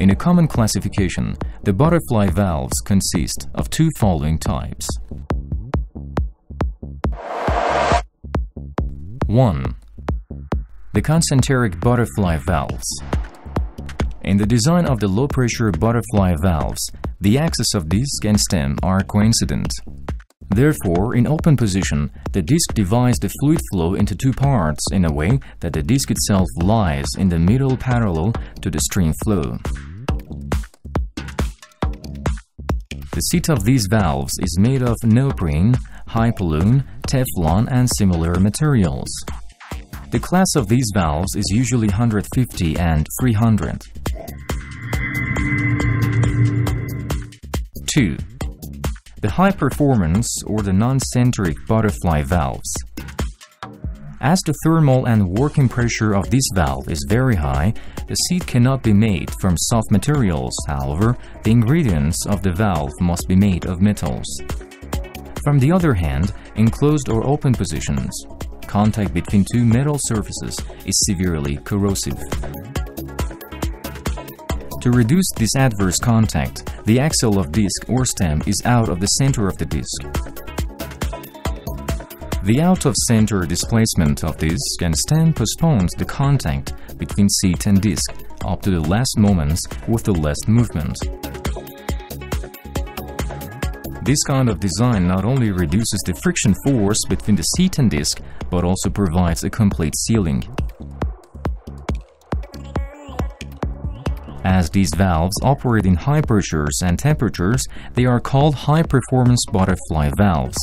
In a common classification, the butterfly valves consist of two following types. 1. The concentric butterfly valves. In the design of the low-pressure butterfly valves, the axes of disc and stem are coincident. Therefore, in open position, the disc divides the fluid flow into two parts in a way that the disc itself lies in the middle parallel to the stream flow. The seat of these valves is made of neoprene, Hypalon, Teflon and similar materials. The class of these valves is usually 150 and 300. 2. The high performance or the non-centric butterfly valves. As the thermal and working pressure of this valve is very high, the seat cannot be made from soft materials, however, the ingredients of the valve must be made of metals. From the other hand, in closed or open positions, contact between two metal surfaces is severely corrosive. To reduce this adverse contact, the axle of disc or stem is out of the center of the disc. The out-of-center displacement of disc and stem postpones the contact between seat and disc up to the last moments with the last movement. This kind of design not only reduces the friction force between the seat and disc, but also provides a complete sealing. As these valves operate in high pressures and temperatures, they are called high-performance butterfly valves.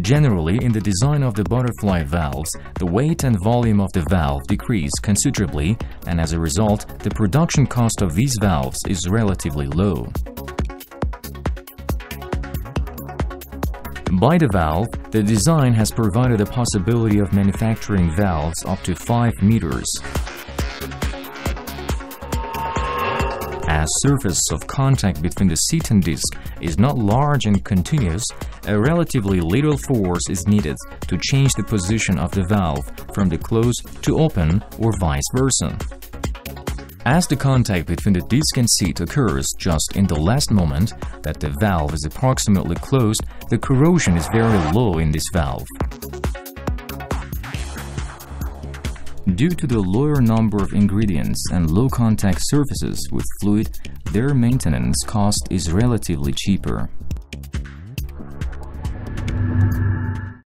Generally, in the design of the butterfly valves, the weight and volume of the valve decrease considerably, and as a result, the production cost of these valves is relatively low. By the valve, the design has provided the possibility of manufacturing valves up to 5 meters. As surface of contact between the seat and disc is not large and continuous, a relatively little force is needed to change the position of the valve from the closed to open or vice versa. As the contact between the disc and seat occurs just in the last moment that the valve is approximately closed, the corrosion is very low in this valve. Due to the lower number of ingredients and low contact surfaces with fluid, their maintenance cost is relatively cheaper.